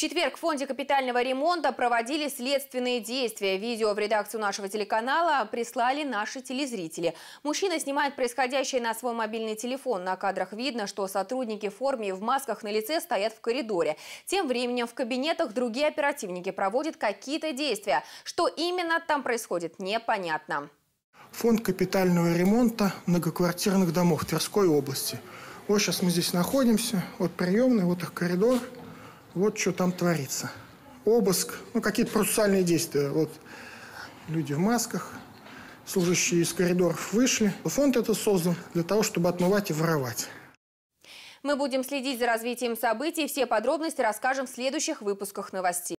четверг в Фонде капитального ремонта проводили следственные действия. Видео в редакцию нашего телеканала прислали наши телезрители. Мужчина снимает происходящее на свой мобильный телефон. На кадрах видно, что сотрудники в форме и в масках на лице стоят в коридоре. Тем временем в кабинетах другие оперативники проводят какие-то действия. Что именно там происходит, непонятно. Фонд капитального ремонта многоквартирных домов Тверской области. Вот сейчас мы здесь находимся. Вот приемный, вот их коридор. Вот что там творится. Обыск, ну какие-то процессуальные действия. Вот люди в масках, служащие из коридоров вышли. Фонд это создан для того, чтобы отмывать и воровать. Мы будем следить за развитием событий. Все подробности расскажем в следующих выпусках новостей.